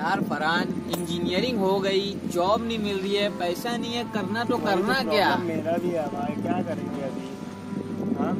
यार फरहान इंजीनियरिंग हो गई जॉब नहीं मिल रही है पैसा नहीं है करना तो करना तो क्या? मेरा भी है भाई क्या करेंगे अभी? हाँ?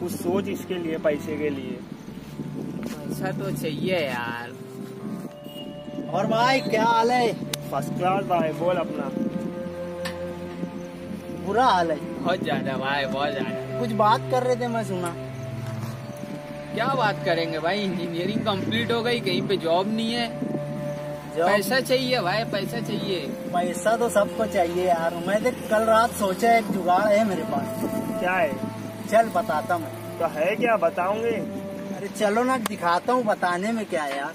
कुछ सोच इसके लिए पैसे के लिए। पैसा तो चाहिए यार। और भाई क्या हाल है? फ़र्स्ट क्लास भाई बोल अपना। बुरा हाल है। बहुत ज़्यादा भाई बहुत ज़्यादा। कुछ बात कर रहे थे मैं सुना। क्या बात करेंगे भाई इंजीनियरिंग कंप्लीट हो गई कहीं पे जॉब नहीं है। पैसा चाहिए भाई पैसा चाहिए। पैसा तो सबको चाहिए यार। मैं देख कल रात सोचा एक जुगाड़ है मेरे पास। क्या है? चल बताता मैं तो है क्या? बताऊँगे। अरे चलो ना दिखाता हूँ बताने में क्या है यार।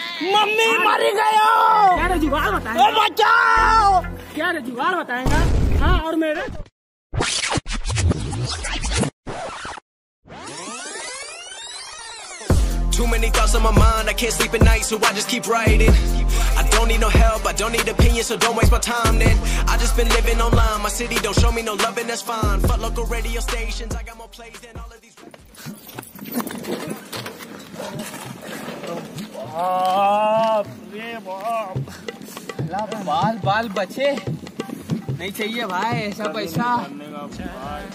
मम्मी मर गयो क्या रे जुगाड़ बताएगा बचाओ क्या रे जुगाड़ बताएगा हाँ और मेरे Too many thoughts on my mind, I can't sleep at night, so I just keep writing. I don't need no help, I don't need opinions, so don't waste my time then. I just been living online, my city don't show me no love, and that's fine. Fuck local radio stations, I got more plays than all of these. बाप रे बाप बाल बाल बचे। नहीं चाहिए भाई ऐसा पैसा। भाई।